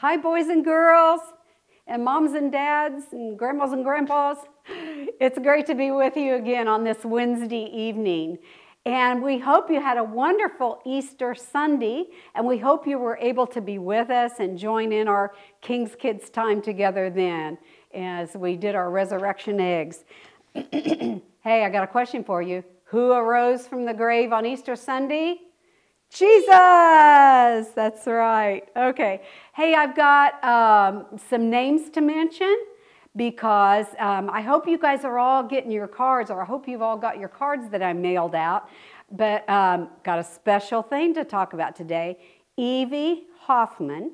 Hi, boys and girls, and moms and dads, and grandmas and grandpas. It's great to be with you again on this Wednesday evening. And we hope you had a wonderful Easter Sunday, and we hope you were able to be with us and join in our King's Kids time together then as we did our resurrection eggs. hey, I got a question for you. Who arose from the grave on Easter Sunday? Jesus! That's right. Okay. Hey, I've got um, some names to mention because um, I hope you guys are all getting your cards, or I hope you've all got your cards that I mailed out. But um, got a special thing to talk about today. Evie Hoffman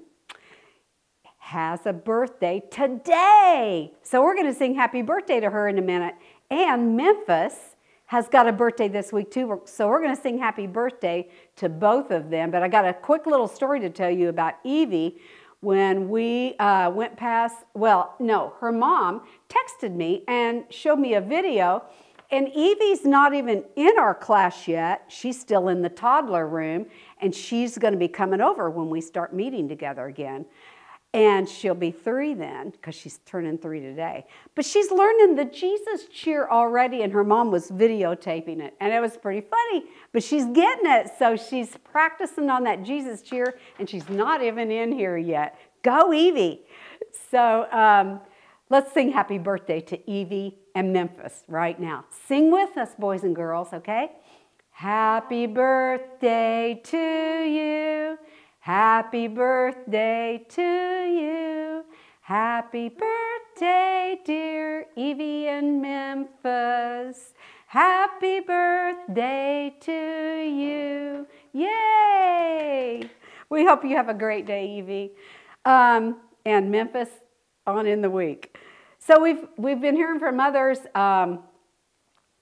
has a birthday today. So we're going to sing happy birthday to her in a minute. And Memphis has got a birthday this week too. So we're going to sing happy birthday to both of them. But I got a quick little story to tell you about Evie. When we uh, went past, well, no, her mom texted me and showed me a video. And Evie's not even in our class yet. She's still in the toddler room, and she's going to be coming over when we start meeting together again. And she'll be three then, because she's turning three today. But she's learning the Jesus cheer already, and her mom was videotaping it. And it was pretty funny, but she's getting it. So she's practicing on that Jesus cheer, and she's not even in here yet. Go, Evie. So um, let's sing happy birthday to Evie and Memphis right now. Sing with us, boys and girls, okay? Happy birthday to you. Happy birthday to you. Happy birthday, dear Evie and Memphis. Happy birthday to you. Yay! We hope you have a great day, Evie. Um, and Memphis on in the week. So we've, we've been hearing from others. Um,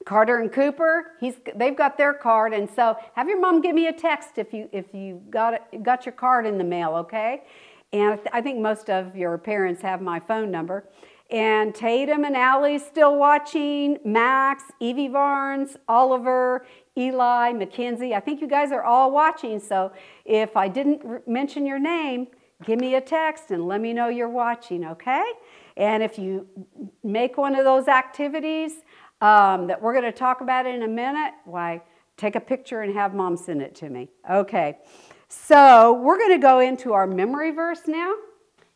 Carter and Cooper, he's, they've got their card, and so have your mom give me a text if you if you got got your card in the mail, okay? And I think most of your parents have my phone number. And Tatum and Allie's still watching. Max, Evie Barnes, Oliver, Eli, Mackenzie. I think you guys are all watching. So if I didn't mention your name, give me a text and let me know you're watching, okay? And if you make one of those activities, um, that we're going to talk about in a minute, why, take a picture and have mom send it to me. Okay, so we're going to go into our memory verse now.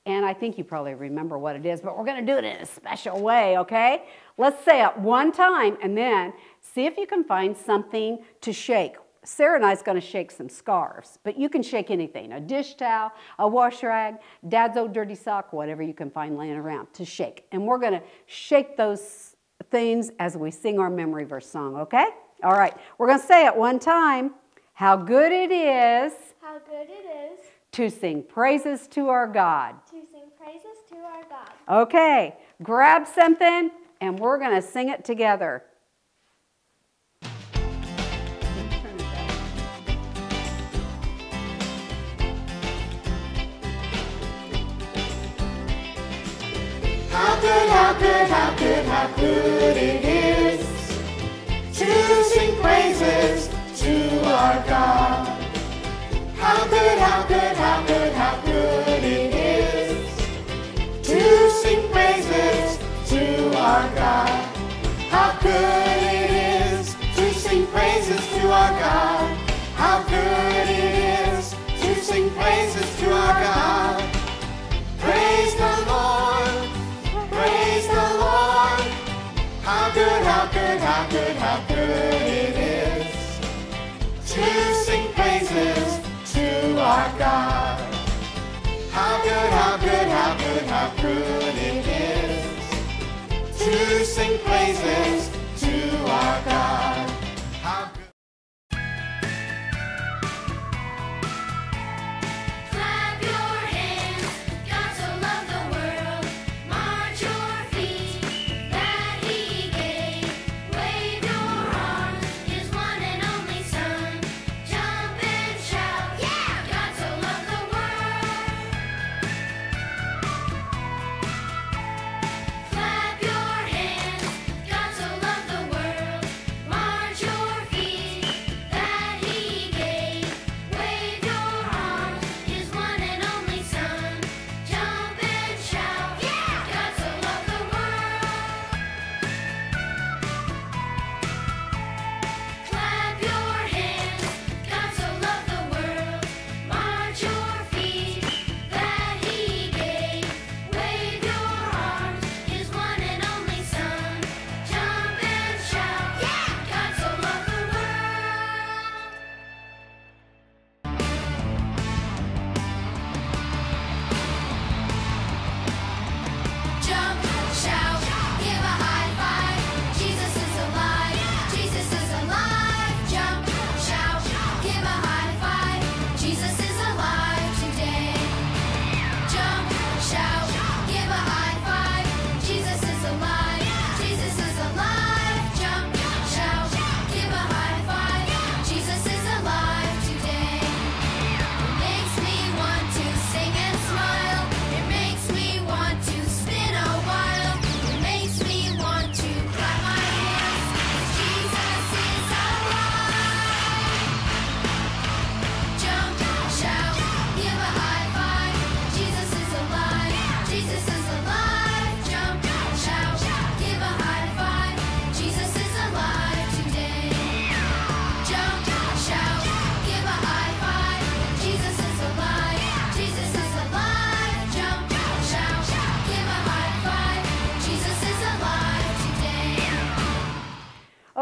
And I think you probably remember what it is, but we're going to do it in a special way, okay? Let's say it one time and then see if you can find something to shake. Sarah and I is going to shake some scarves, but you can shake anything a dish towel, a wash rag, dad's old dirty sock, whatever you can find laying around to shake. And we're going to shake those things as we sing our memory verse song, okay? All right, we're going to say it one time. How good it is. How good it is. To sing praises to our God. To sing praises to our God. Okay, grab something and we're going to sing it together. How good, it is to sing praises to our God. How good, how good, how good, how good it is to sing praises to our God. How good it is to sing praises to our God. How good it is to sing praises good, how good, how good it is to sing praises to our God. How good, how good, how good, how good it is to sing praises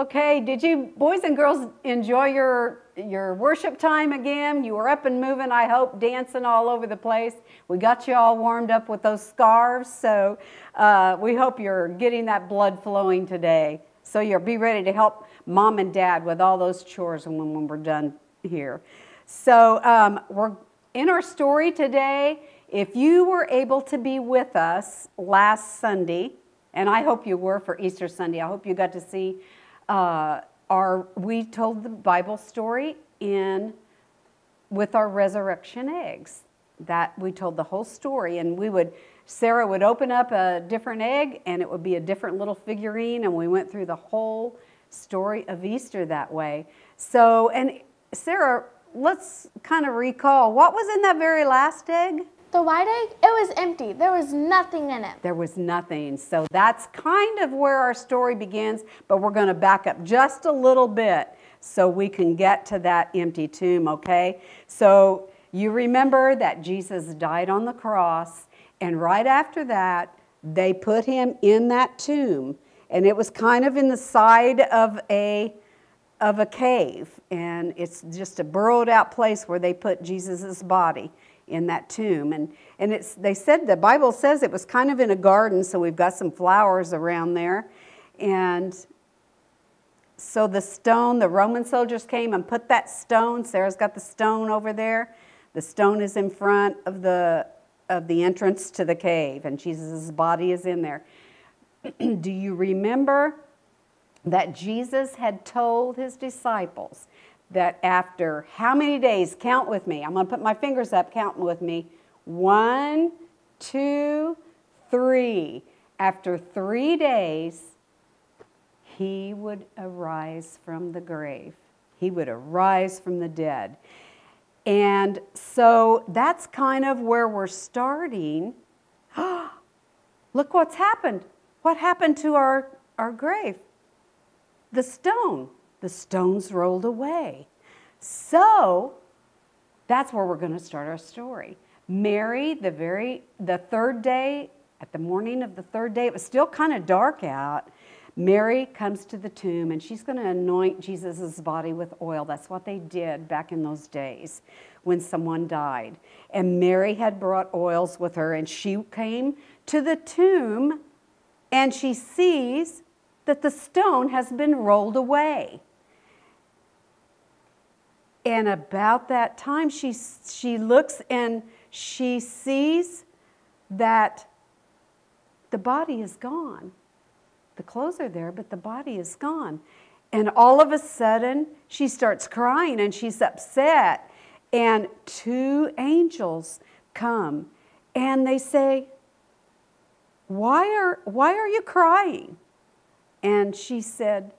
Okay, did you boys and girls enjoy your your worship time again? You were up and moving, I hope, dancing all over the place. We got you all warmed up with those scarves, so uh, we hope you're getting that blood flowing today. So you'll be ready to help mom and dad with all those chores when, when we're done here. So um, we're in our story today. If you were able to be with us last Sunday, and I hope you were for Easter Sunday, I hope you got to see uh, our, we told the Bible story in with our resurrection eggs. That we told the whole story, and we would Sarah would open up a different egg, and it would be a different little figurine, and we went through the whole story of Easter that way. So, and Sarah, let's kind of recall what was in that very last egg. The white egg, it was empty. There was nothing in it. There was nothing. So that's kind of where our story begins, but we're going to back up just a little bit so we can get to that empty tomb, okay? So you remember that Jesus died on the cross, and right after that, they put him in that tomb, and it was kind of in the side of a of a cave, and it's just a burrowed out place where they put Jesus's body in that tomb. And, and it's, they said, the Bible says it was kind of in a garden, so we've got some flowers around there. And so the stone, the Roman soldiers came and put that stone, Sarah's got the stone over there. The stone is in front of the, of the entrance to the cave, and Jesus' body is in there. Do you remember that Jesus had told his disciples that after how many days? Count with me. I'm going to put my fingers up, count with me. One, two, three. After three days, he would arise from the grave. He would arise from the dead. And so that's kind of where we're starting. Look what's happened. What happened to our, our grave? The stone. The stones rolled away. So that's where we're going to start our story. Mary, the very the third day, at the morning of the third day, it was still kind of dark out. Mary comes to the tomb and she's going to anoint Jesus' body with oil. That's what they did back in those days when someone died. And Mary had brought oils with her and she came to the tomb and she sees that the stone has been rolled away. And about that time, she, she looks and she sees that the body is gone. The clothes are there, but the body is gone. And all of a sudden, she starts crying and she's upset. And two angels come and they say, why are, why are you crying? And she said,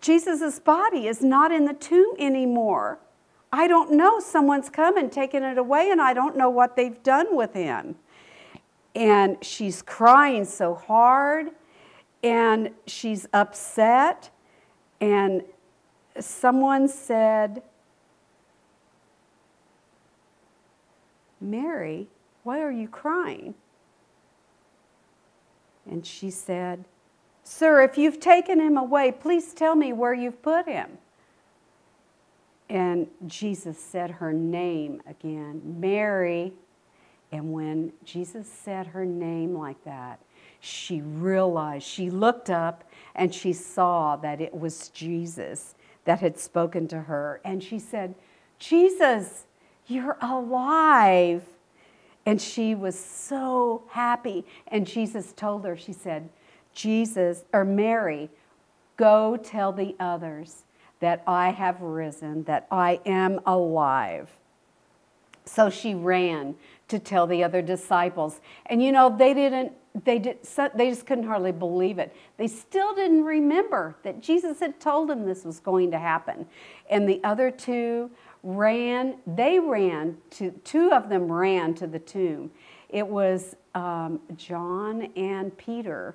Jesus' body is not in the tomb anymore. I don't know. Someone's come and taken it away, and I don't know what they've done with him. And she's crying so hard, and she's upset. And someone said, Mary, why are you crying? And she said, Sir, if you've taken him away, please tell me where you've put him. And Jesus said her name again, Mary. And when Jesus said her name like that, she realized, she looked up and she saw that it was Jesus that had spoken to her. And she said, Jesus, you're alive. And she was so happy. And Jesus told her, she said, Jesus, or Mary, go tell the others that I have risen, that I am alive. So she ran to tell the other disciples. And you know, they didn't, they, did, they just couldn't hardly believe it. They still didn't remember that Jesus had told them this was going to happen. And the other two ran, they ran to, two of them ran to the tomb. It was um, John and Peter.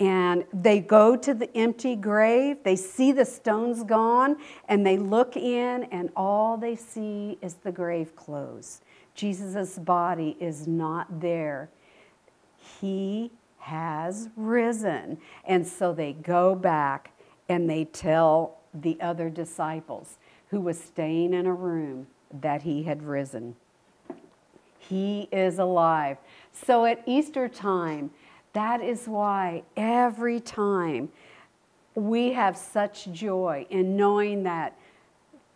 And they go to the empty grave, they see the stones gone, and they look in, and all they see is the grave closed. Jesus' body is not there. He has risen. And so they go back and they tell the other disciples who was staying in a room that he had risen. He is alive. So at Easter time, that is why every time we have such joy in knowing that,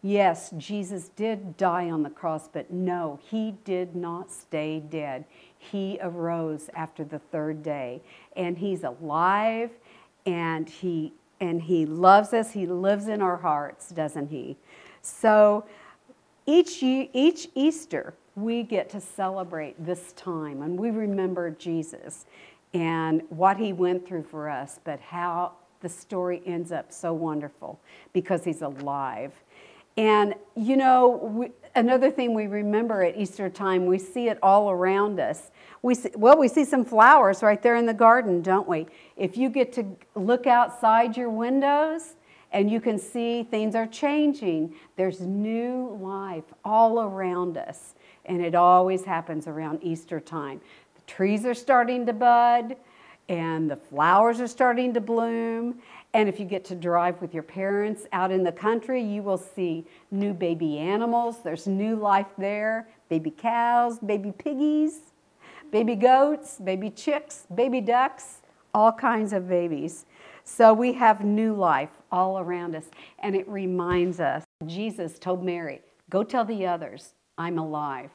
yes, Jesus did die on the cross, but no, he did not stay dead. He arose after the third day, and he's alive, and he and he loves us. He lives in our hearts, doesn't he? So each, each Easter, we get to celebrate this time and we remember Jesus and what he went through for us, but how the story ends up so wonderful because he's alive. And you know, we, another thing we remember at Easter time, we see it all around us. We see, well, we see some flowers right there in the garden, don't we? If you get to look outside your windows and you can see things are changing, there's new life all around us. And it always happens around Easter time. Trees are starting to bud and the flowers are starting to bloom. And if you get to drive with your parents out in the country, you will see new baby animals. There's new life there baby cows, baby piggies, baby goats, baby chicks, baby ducks, all kinds of babies. So we have new life all around us. And it reminds us Jesus told Mary, Go tell the others, I'm alive.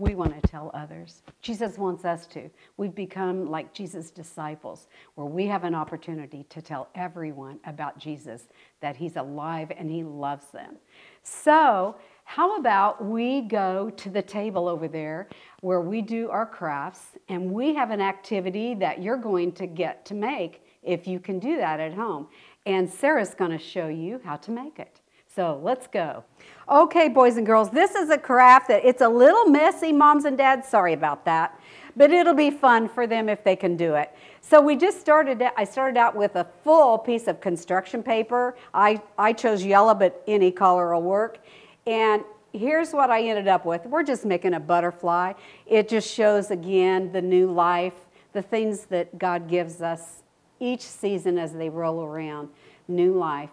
We want to tell others. Jesus wants us to. We've become like Jesus' disciples, where we have an opportunity to tell everyone about Jesus, that he's alive and he loves them. So, how about we go to the table over there where we do our crafts and we have an activity that you're going to get to make if you can do that at home. And Sarah's going to show you how to make it. So let's go. Okay, boys and girls, this is a craft that it's a little messy, moms and dads. Sorry about that. But it'll be fun for them if they can do it. So we just started, I started out with a full piece of construction paper. I, I chose yellow, but any color will work. And here's what I ended up with. We're just making a butterfly. It just shows again the new life, the things that God gives us each season as they roll around, new life.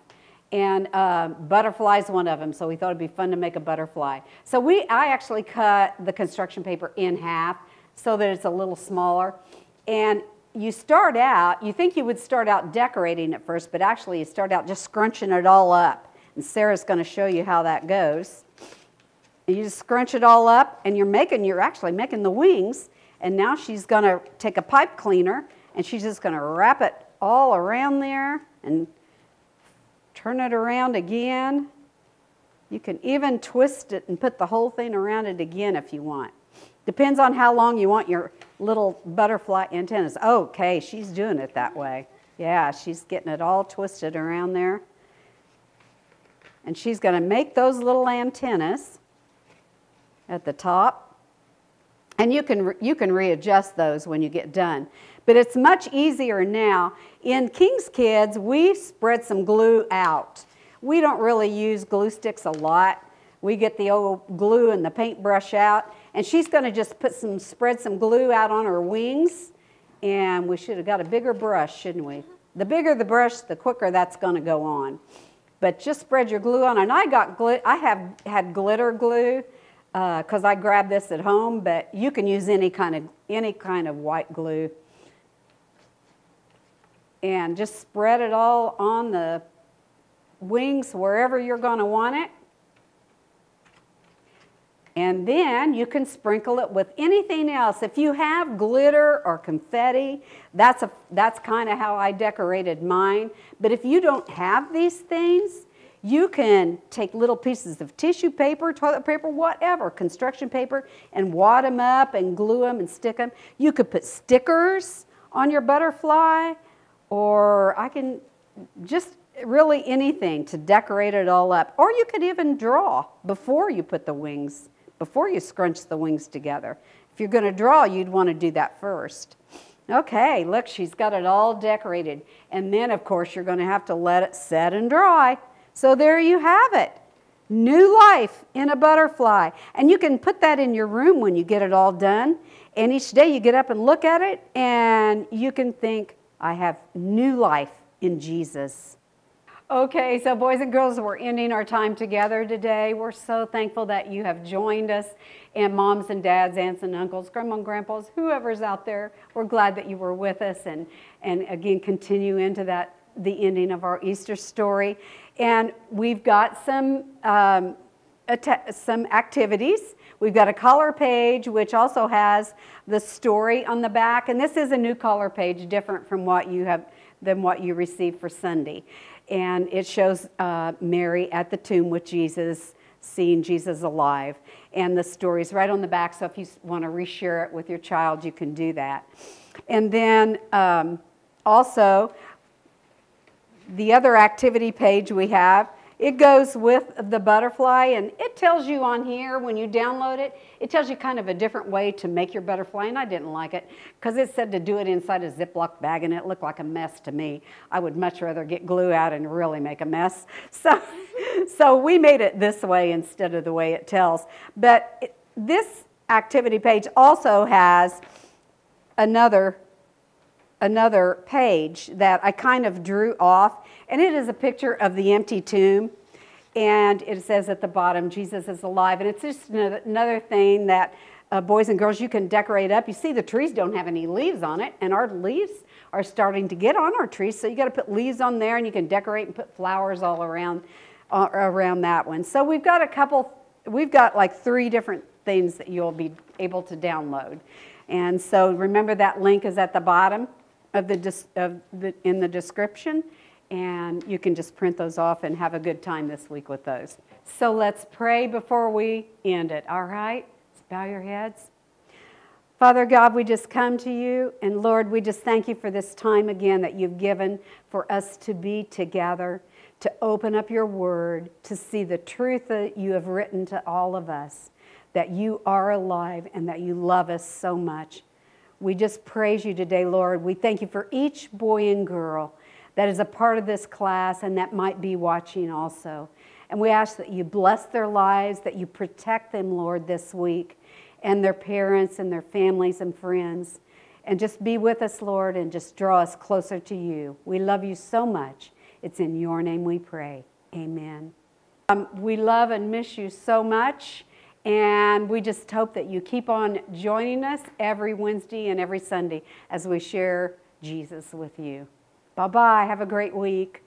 And uh, butterfly's one of them, so we thought it'd be fun to make a butterfly. So we, I actually cut the construction paper in half so that it's a little smaller. And you start out, you think you would start out decorating it first, but actually you start out just scrunching it all up. And Sarah's going to show you how that goes. You just scrunch it all up, and you're making, you're actually making the wings. And now she's going to take a pipe cleaner, and she's just going to wrap it all around there and turn it around again. You can even twist it and put the whole thing around it again if you want. Depends on how long you want your little butterfly antennas. Okay, she's doing it that way. Yeah, she's getting it all twisted around there. And she's going to make those little antennas at the top. And you can, you can readjust those when you get done. But it's much easier now. In King's Kids, we spread some glue out. We don't really use glue sticks a lot. We get the old glue and the paintbrush out, and she's going to just put some, spread some glue out on her wings. And we should have got a bigger brush, shouldn't we? The bigger the brush, the quicker that's going to go on. But just spread your glue on. And I got glit. I have had glitter glue uh, because I grabbed this at home. But you can use any kind of any kind of white glue. And just spread it all on the wings wherever you're going to want it. And then you can sprinkle it with anything else. If you have glitter or confetti, that's, a, that's kind of how I decorated mine. But if you don't have these things, you can take little pieces of tissue paper, toilet paper, whatever, construction paper, and wad them up and glue them and stick them. You could put stickers on your butterfly, or I can just really anything to decorate it all up. Or you could even draw before you put the wings before you scrunch the wings together. If you're going to draw, you'd want to do that first. Okay, look, she's got it all decorated. And then, of course, you're going to have to let it set and dry. So there you have it. New life in a butterfly. And you can put that in your room when you get it all done. And each day you get up and look at it, and you can think, I have new life in Jesus. Okay, so boys and girls, we're ending our time together today. We're so thankful that you have joined us, and moms and dads, aunts and uncles, grandma and grandpas, whoever's out there. We're glad that you were with us, and and again continue into that the ending of our Easter story. And we've got some um, some activities. We've got a color page which also has the story on the back, and this is a new color page, different from what you have than what you received for Sunday and it shows uh, Mary at the tomb with Jesus, seeing Jesus alive. And the story's right on the back, so if you want to reshare it with your child, you can do that. And then um, also, the other activity page we have it goes with the butterfly, and it tells you on here when you download it, it tells you kind of a different way to make your butterfly, and I didn't like it because it said to do it inside a Ziploc bag, and it looked like a mess to me. I would much rather get glue out and really make a mess. So, so we made it this way instead of the way it tells. But it, this activity page also has another another page that I kind of drew off, and it is a picture of the empty tomb. And it says at the bottom, Jesus is alive. And it's just another, thing that uh, boys and girls, you can decorate up. You see, the trees don't have any leaves on it, and our leaves are starting to get on our trees. So you got to put leaves on there, and you can decorate and put flowers all around uh, around that one. So we've got a couple. We've got like three different things that you'll be able to download. And so remember that link is at the bottom of the, of the, in the description, and you can just print those off and have a good time this week with those. So let's pray before we end it, all right? Let's bow your heads. Father God, we just come to you, and Lord, we just thank you for this time again that you've given for us to be together, to open up your word, to see the truth that you have written to all of us, that you are alive and that you love us so much. We just praise you today, Lord. We thank you for each boy and girl that is a part of this class and that might be watching also. And we ask that you bless their lives, that you protect them, Lord, this week, and their parents and their families and friends. And just be with us, Lord, and just draw us closer to you. We love you so much. It's in your name we pray. Amen. Um, we love and miss you so much. And we just hope that you keep on joining us every Wednesday and every Sunday as we share Jesus with you. Bye bye. Have a great week.